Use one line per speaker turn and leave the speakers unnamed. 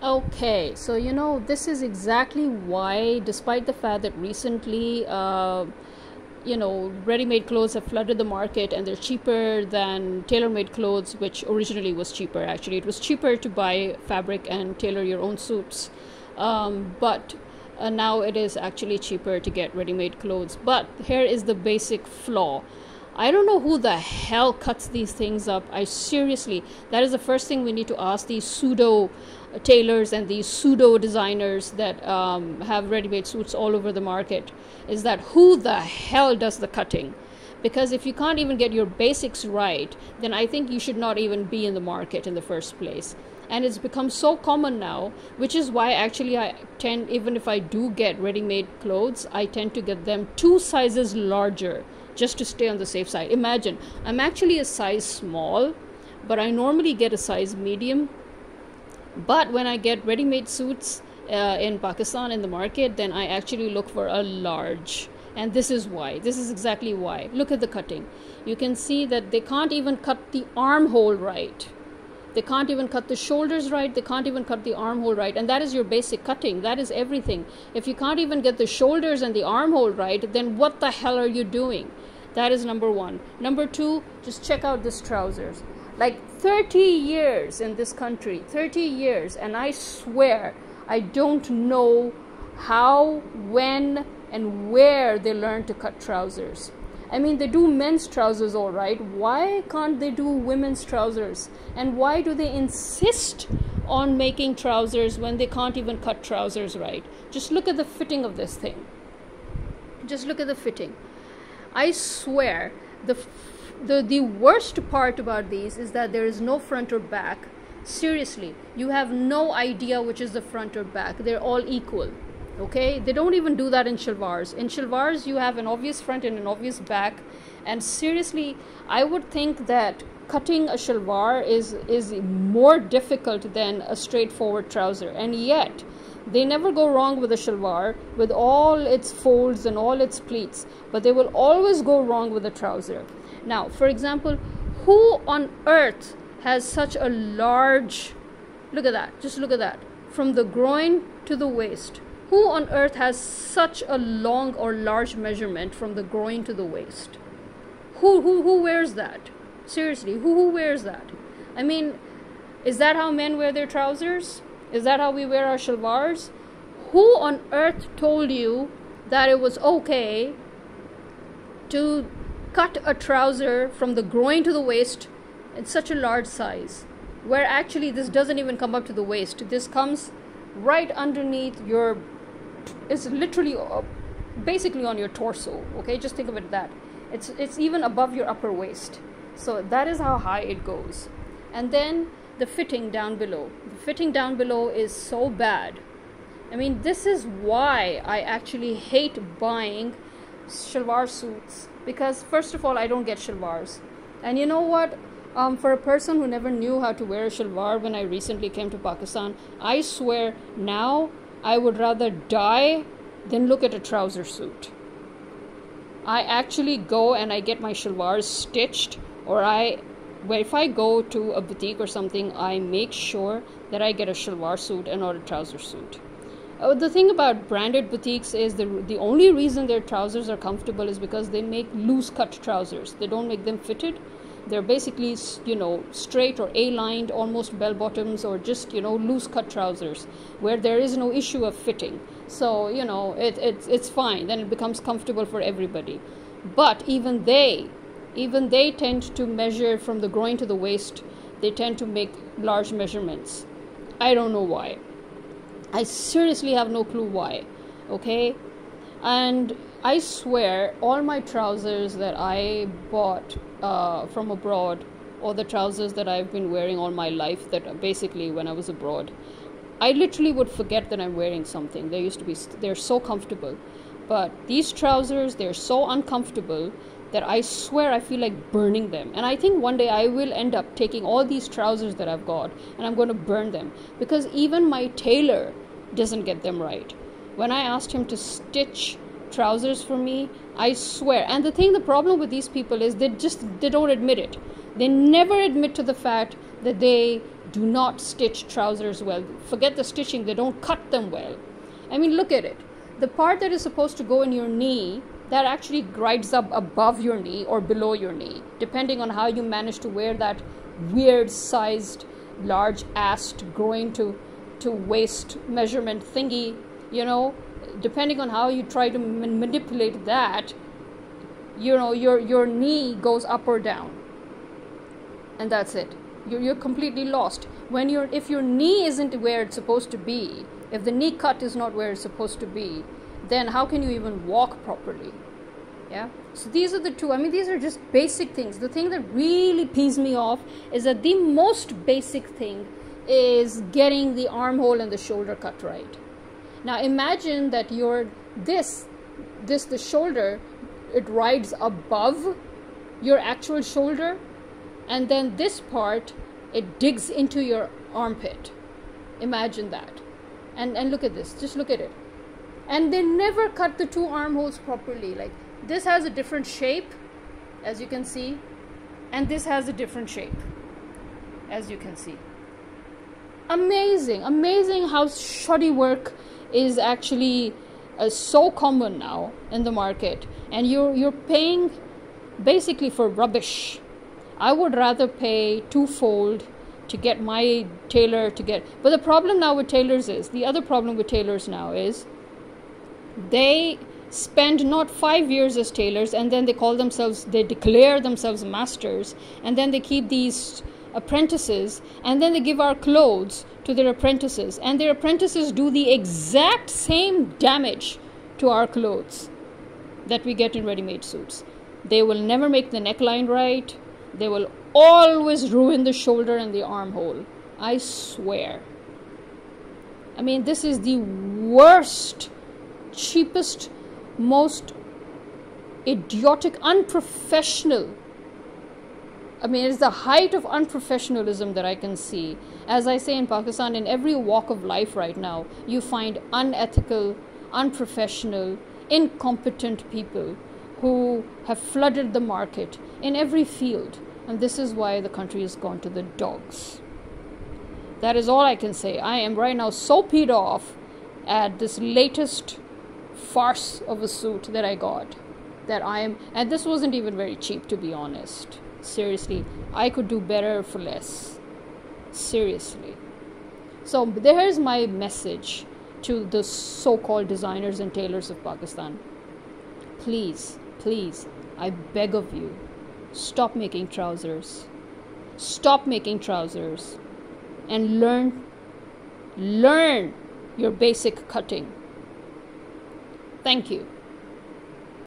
Okay, so you know, this is exactly why, despite the fact that recently, uh, you know, ready made clothes have flooded the market and they're cheaper than tailor made clothes, which originally was cheaper actually. It was cheaper to buy fabric and tailor your own suits. Um, but uh, now it is actually cheaper to get ready made clothes. But here is the basic flaw I don't know who the hell cuts these things up. I seriously, that is the first thing we need to ask these pseudo tailors and these pseudo designers that um, have ready made suits all over the market is that who the hell does the cutting? Because if you can't even get your basics right, then I think you should not even be in the market in the first place. And it's become so common now, which is why actually I tend, even if I do get ready made clothes, I tend to get them two sizes larger just to stay on the safe side. Imagine, I'm actually a size small, but I normally get a size medium. But when I get ready made suits uh, in Pakistan in the market, then I actually look for a large. And this is why. This is exactly why. Look at the cutting. You can see that they can't even cut the armhole right they can't even cut the shoulders right. They can't even cut the armhole right. And that is your basic cutting. That is everything. If you can't even get the shoulders and the armhole right, then what the hell are you doing? That is number one. Number two, just check out this trousers. Like 30 years in this country, 30 years, and I swear I don't know how, when, and where they learned to cut trousers. I mean, they do men's trousers all right. Why can't they do women's trousers? And why do they insist on making trousers when they can't even cut trousers right? Just look at the fitting of this thing. Just look at the fitting. I swear, the, the, the worst part about these is that there is no front or back. Seriously, you have no idea which is the front or back. They're all equal okay? They don't even do that in shalwars. In shalwars you have an obvious front and an obvious back. And seriously i would think that cutting a shalwar is is more difficult than a straightforward trouser. And yet they never go wrong with a shalwar with all its folds and all its pleats. But they will always go wrong with a trouser. Now for example who on earth has such a large look at that just look at that from the groin to the waist who on earth has such a long or large measurement from the groin to the waist? Who, who, who wears that? Seriously, who, who wears that? I mean, is that how men wear their trousers? Is that how we wear our shalwars? Who on earth told you that it was okay to cut a trouser from the groin to the waist in such a large size? Where actually this doesn't even come up to the waist. This comes right underneath your is literally uh, basically on your torso okay? Just think of it that. It's it's even above your upper waist. So that is how high it goes. And then the fitting down below. The fitting down below is so bad. I mean this is why i actually hate buying shalwar suits. Because first of all i don't get shalwars. And you know what? Um, for a person who never knew how to wear a shalwar when I recently came to Pakistan, I swear now I would rather die than look at a trouser suit. I actually go and I get my shalwars stitched, or I, if I go to a boutique or something, I make sure that I get a shalwar suit and not a trouser suit. Uh, the thing about branded boutiques is the the only reason their trousers are comfortable is because they make loose cut trousers. They don't make them fitted they're basically you know straight or a-lined almost bell bottoms or just you know loose cut trousers where there is no issue of fitting. So you know it, it, it's fine. Then it becomes comfortable for everybody. But even they even they tend to measure from the groin to the waist. They tend to make large measurements. I don't know why. I seriously have no clue why. Okay and I swear all my trousers that I bought uh, from abroad or the trousers that I've been wearing all my life that basically when I was abroad I literally would forget that I'm wearing something. They used to be they're so comfortable. But these trousers they're so uncomfortable that I swear I feel like burning them. And I think one day I will end up taking all these trousers that I've got and I'm going to burn them. Because even my tailor doesn't get them right when I asked him to stitch trousers for me i swear and the thing the problem with these people is they just they don't admit it they never admit to the fact that they do not stitch trousers well. Forget the stitching, they don't cut them well. I mean, look at it. The part that is supposed to go in your knee, that actually glides up above your knee or below your knee, depending on how you manage to wear that weird sized, large assed, growing to, to waist measurement thingy, you know, depending on how you try to manipulate that, you know, your, your knee goes up or down. And that's it. You're, you're completely lost. When you're if your knee isn't where it's supposed to be if the knee cut is not where it's supposed to be then how can you even walk properly? Yeah? So these are the two i mean these are just basic things. The thing that really pees me off is that the most basic thing is getting the armhole and the shoulder cut right now imagine that your this this the shoulder it rides above your actual shoulder and then this part it digs into your armpit. Imagine that. And and look at this. Just look at it. And they never cut the two armholes properly. Like this has a different shape as you can see and this has a different shape as you can see amazing amazing how shoddy work is actually uh, so common now in the market and you're you're paying basically for rubbish I would rather pay twofold to get my tailor to get. But the problem now with tailors is the other problem with tailors now is they spend not five years as tailors and then they call themselves, they declare themselves masters and then they keep these apprentices and then they give our clothes to their apprentices and their apprentices do the exact same damage to our clothes that we get in ready made suits. They will never make the neckline right they will always ruin the shoulder and the armhole. I swear. I mean, this is the worst, cheapest, most idiotic, unprofessional. I mean, it's the height of unprofessionalism that I can see. As I say in Pakistan, in every walk of life right now, you find unethical, unprofessional, incompetent people who have flooded the market in every field. And this is why the country has gone to the dogs. That is all I can say. I am right now so peed off at this latest farce of a suit that I got that I am, and this wasn't even very cheap to be honest. Seriously, I could do better for less. Seriously. So, there's my message to the so called designers and tailors of Pakistan. Please Please, I beg of you, stop making trousers. Stop making trousers and learn learn your basic cutting. Thank you.